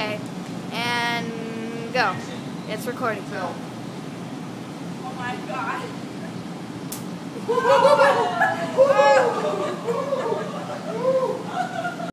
Okay. And go. It's recording. Oh my god.